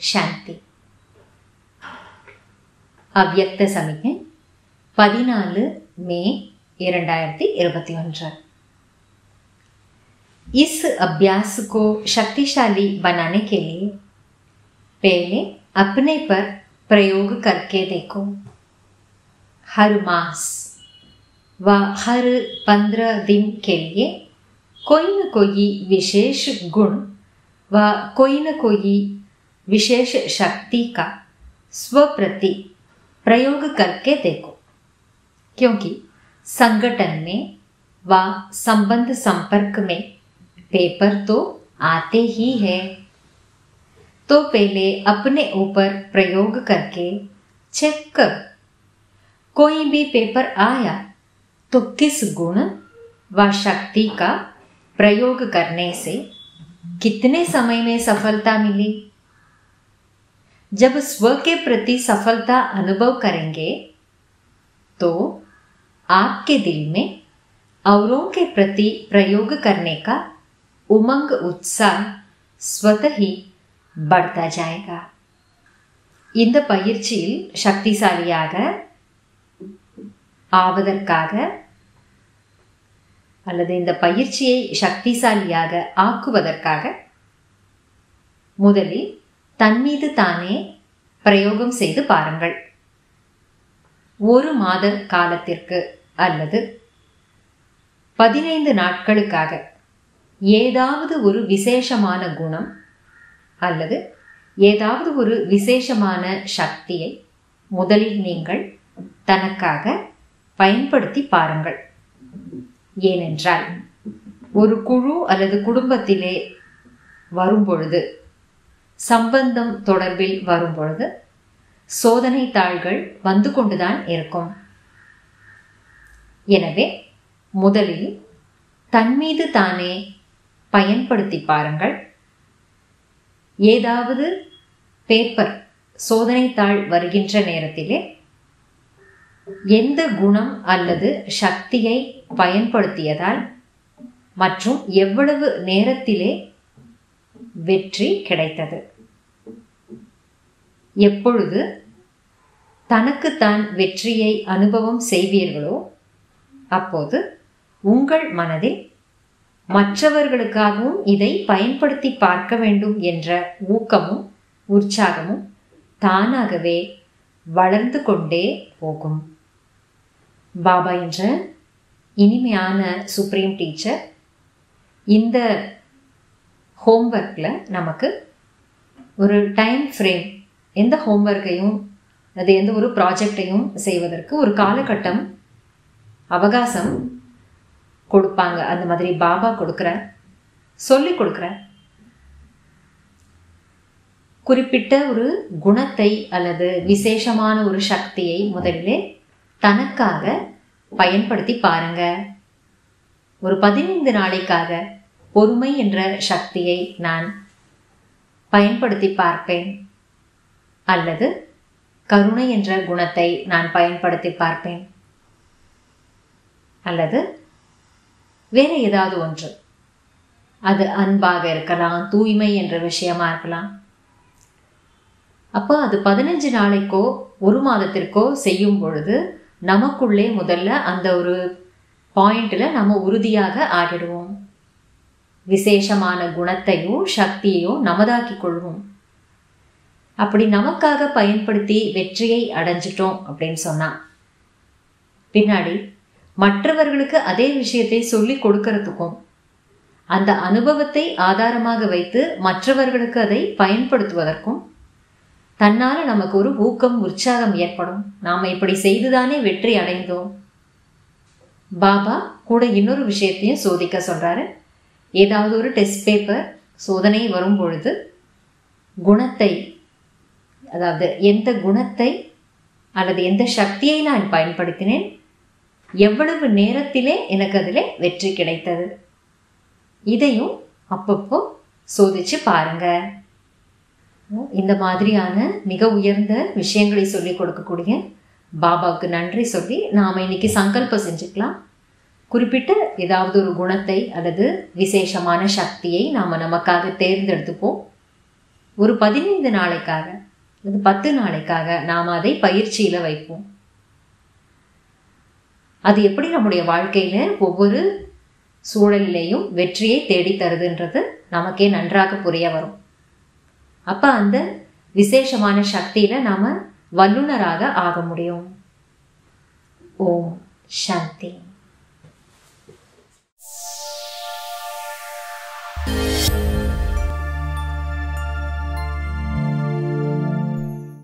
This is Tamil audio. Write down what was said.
சாந்தி அவ்யக்த சமிகை பதினாலு மே இரண்டாயிரத்தி இருபத்தி ஒன்று इस अभ्यास को शक्तिशाली बनाने के लिए पहले अपने पर प्रयोग करके देखो हर मास व हर पंद्रह दिन के लिए कोई न कोई विशेष गुण व कोई न कोई विशेष शक्ति का स्वप्रति प्रयोग करके देखो। क्योंकि संगठन में व संबंध संपर्क में पेपर तो आते ही है। तो पहले अपने ऊपर प्रयोग करके चेक कर। कोई भी पेपर आया तो किस गुण व शक्ति का प्रयोग करने से कितने समय में सफलता मिली? जब स्व के प्रति सफलता अनुभव करेंगे तो आपके दिल में औरों के प्रति प्रयोग करने का उमंग उत्साह स्वतः ही बढ़ता जाएगा இந்த பயிற்சியில் சக்திசாலியாக ஆவதற்காக அல்லது இந்த பயிற்சியை சக்திசாலியாக ஆக்குவதற்காக முதலில் தன்மீது தானே பிரயோகம் செய்து பாருங்கள். ஒரு மாத காலத்திற்கு அல்லது பதினைந்து நாட்களுக்காக ஏதாவது ஒரு விசேஷமான குணம் அல்லது ஏதாவது ஒரு விசேஷமான சக்தியை முதலில் நீங்கள் தனக்காக பயன்படுத்தி பாருங்கள். ஏனென்றால் ஒரு குழு அல்லது குடும்பத்திலே வரும்பொழுது சம்பந்தம் தொடர்பில் வரும்பொழுது சோதனை தாள்கள் வந்து கொண்டுதான் இருக்கும். எனவே முதலில் தன்மீது தானே பயன்படுத்தி பாருங்கள். ஏதாவது பேப்பர் சோதனை தாள் வருகின்ற நேரத்திலே எந்த குணம் அல்லது சக்தியை பயன்படுத்தியதால் மற்றும் எவ்வளவு நேரத்திலே வெற்றி கிடைத்தது? எப்பொழுது தனக்குத்தான் வெற்றியை அனுபவம் செய்வீர்களோ அப்போது உங்கள் மனதில் மற்றவர்களுக்காகவும் இதை பயன்படுத்தி பார்க்க வேண்டும் என்ற ஊக்கமும் உற்சாகமும் தானாகவே வளர்ந்து கொண்டே போகும். பாபா என்ற இனிமையான சுப்ரீம் டீச்சர் இந்த ஹோம்ஒர்க்கில் நமக்கு ஒரு டைம் ஃப்ரேம் எந்த ஹோம்ஒர்க்கையும் அது எந்த ஒரு ப்ராஜெக்டையும் செய்வதற்கு ஒரு காலகட்டம் அவகாசம் கொடுப்பாங்க. அந்த மாதிரி பாபா கொடுக்குற சொல்லி கொடுக்குற குறிப்பிட்ட ஒரு குணத்தை அல்லது விசேஷமான ஒரு சக்தியை முதலிலே தனக்காக பயன்படுத்தி பாருங்க. ஒரு பதினைந்து நாளைக்காக பொறுமை என்ற சக்தியை நான் பயன்படுத்தி பார்ப்பேன். அல்லது கருணை என்ற குணத்தை நான் பயன்படுத்தி பார்ப்பேன். அல்லது வேற ஏதாவது ஒன்று. அது அன்பாக இருக்கலாம் தூய்மை என்ற விஷயமா இருக்கலாம். அப்போ அது பதினஞ்சு நாளைக்கோ ஒரு மாதத்திற்கோ செய்யும் பொழுது நமக்குள்ளே முதல்ல அந்த ஒரு பாயிண்ட்ல நம்ம உறுதியாக ஆகிடுவோம். விசேஷமான குணத்தையோ சக்தியையோ நமதாக்கி கொள்வோம். அப்படி நமக்காக பயன்படுத்தி வெற்றியை அடைஞ்சிட்டோம் அப்படின்னு சொன்னான் பின்னாடி மற்றவர்களுக்கு அதே விஷயத்தை சொல்லி கொடுக்கறதுக்கும் அந்த அனுபவத்தை ஆதாரமாக வைத்து மற்றவர்களுக்கு அதை பயன்படுத்துவதற்கும் தன்னால நமக்கு ஒரு ஊக்கம் உற்சாகம் ஏற்படும். நாம இப்படி செய்துதானே வெற்றி அடைந்தோம். பாபா கூட இன்னொரு விஷயத்தையும் சோதிக்க சொல்றாரு. ஏதாவது ஒரு டெஸ்ட் பேப்பர் சோதனை வரும் பொழுது குணத்தை அதாவது எந்த குணத்தை அல்லது எந்த சக்தியை நான் பயன்படுத்தினேன் எவ்வளவு நேரத்திலே எனக்கு அதில் வெற்றி கிடைத்தது? இதையும் அப்பப்போ சோதிச்சு பாருங்க. இந்த மாதிரியான மிக உயர்ந்த விஷயங்களை சொல்லி கொடுக்கக்கூடிய பாபாவுக்கு நன்றி சொல்லி நாம் இன்னைக்கு சங்கல்பம் செஞ்சுக்கலாம். குறிப்பிட்ட ஏதாவது ஒரு குணத்தை அல்லது விசேஷமான சக்தியை நாம் நமக்காக தேர்ந்தெடுத்துப்போம். ஒரு பதினைந்து நாளைக்காக பத்து நாளைக்காக நாம் அதை பயிற்சியில் வைப்போம். அது எப்படி நம்முடைய வாழ்க்கையில ஒவ்வொரு சூழலிலையும் வெற்றியை தேடி தருதுன்றது நமக்கே நன்றாக புரிய வரும். அப்போ அந்த விசேஷமான சக்தியில நாம வல்லுனராக ஆக முடியும். ஓம் சாந்தி.